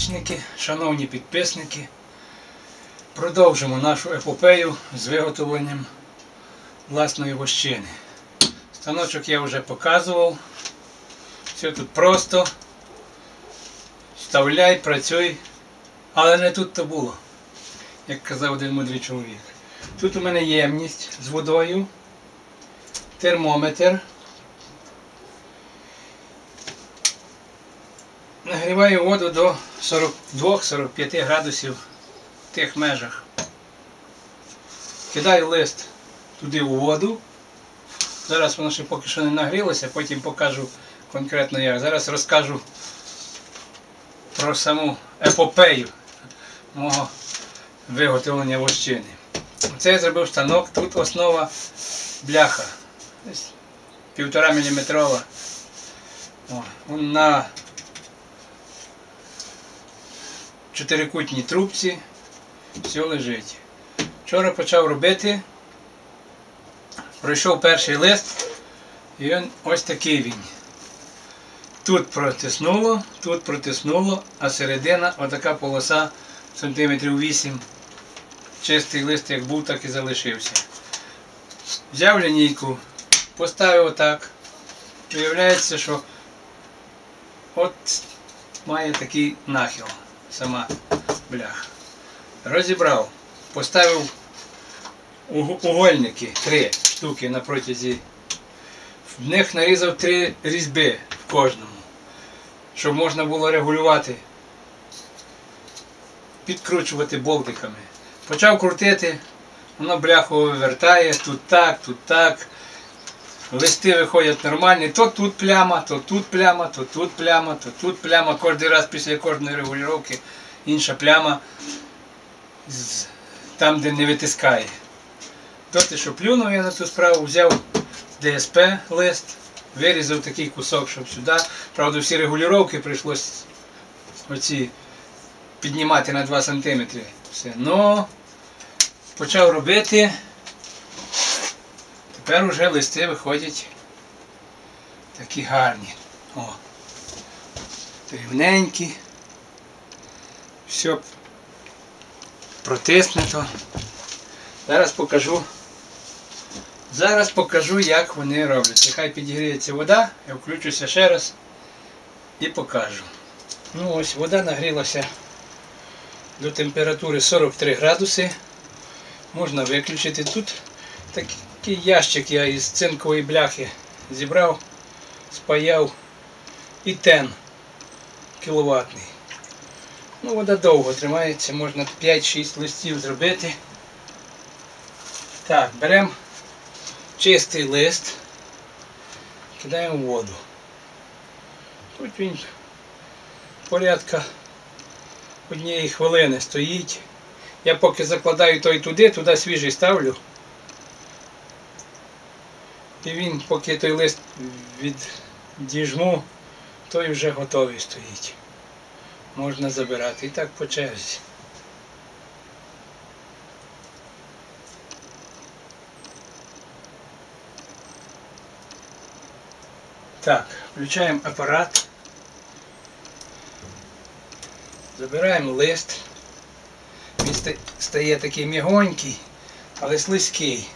пасічники, шановні підписники, продовжимо нашу епопею з виготовленням власної вощини. Станочок я вже показував. Все тут просто. Вставляй, працюй. Але не тут то було, як казав один мудрий чоловік. Тут у мене ємність з водою, термометр. Нагріваю воду до 42-45 градусів в тих межах. Кидаю лист туди у воду. Зараз воно ще поки що не нагрілося, потім покажу конкретно як. Зараз розкажу про саму епопею мого виготовлення вощини. Це я зробив станок, тут основа бляха. Півтора міліметрова. На чотирикутній трубці все лежить. Вчора почав робити, пройшов перший лист, і він ось такий він. Тут протиснуло, тут протиснуло, а середина отака полоса сантиметрів 8. Чистий лист як був, так і залишився. Взяв лінійку, поставив отак. Виявляється, що от має такий нахил сама бляха. Розібрав, поставив угольники, три штуки на протязі. В них нарізав три різьби в кожному, щоб можна було регулювати, підкручувати болтиками. Почав крутити, воно бляху вивертає, тут так, тут так. Листи виходять нормальні, то тут пляма, то тут пляма, то тут пляма, то тут пляма. Кожен раз після кожної регулювання інша пляма там, де не витискає. Доти, що плюнув я на цю справу, взяв ДСП лист, вирізав такий кусок, щоб сюди. Правда, всі регулювання прийшлось оці піднімати на 2 см. Все. Но почав робити. Тепер вже листи виходять такі гарні. О. Рівненькі. Все протиснуто. Зараз покажу. Зараз покажу, як вони робляться. Хай підігріється вода, я включуся ще раз і покажу. Ну ось вода нагрілася до температури 43 градуси. Можна виключити. Тут такий ящик я із цинкової бляхи зібрав, спаяв і тен кіловатний. Ну, вода довго тримається, можна 5-6 листів зробити. Так, беремо чистий лист, кидаємо в воду. Тут він порядка однієї хвилини стоїть. Я поки закладаю той туди, туди свіжий ставлю. І він, поки той лист віддіжму, той вже готовий стоїть. Можна забирати. І так по черзі. Так, включаємо апарат. Забираємо лист. Він стає такий м'ягонький, але слизький.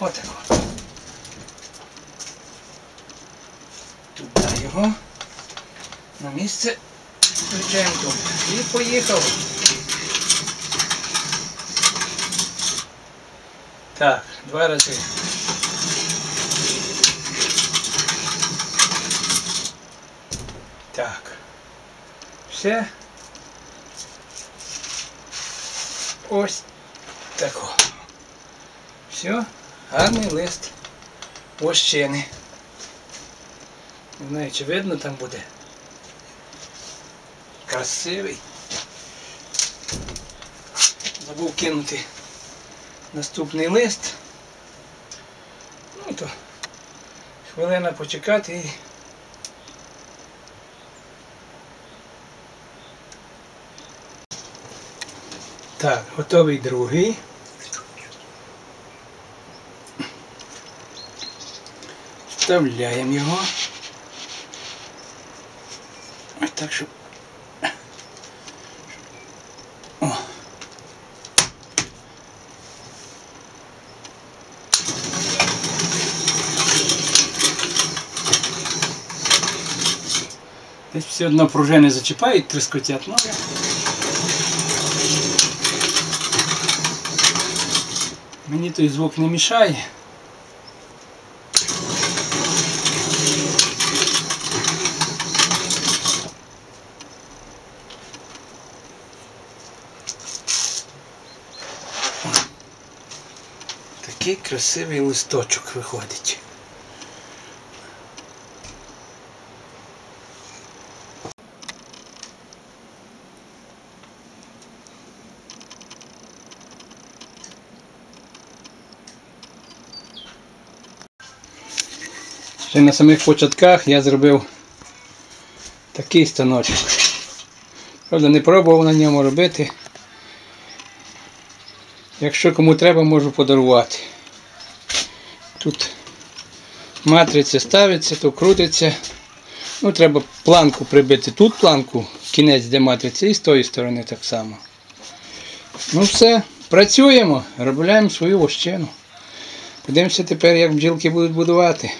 Отако. Туди його. На місце. Включаємо тут. І поїхав. Так, два рази. Так. Все. Ось тако. Все, гарний лист вощини. Не знаю, чи видно там буде. Красивий. Забув кинути наступний лист. Ну то хвилина почекати і Так, готовий другий. Вставляємо его Ось так, щоб. здесь все одно пружини зачіпають, трискотять ноги. Мені и звук не мішає. Такий красивий листочок виходить. Ще на самих початках я зробив такий станочок. Правда, не пробував на ньому робити. Якщо кому треба, можу подарувати. Тут матриця ставиться, то крутиться. Ну, треба планку прибити тут планку, кінець де матриця, і з тої сторони так само. Ну все, працюємо, робляємо свою вощину. Подивимося тепер, як бджілки будуть будувати.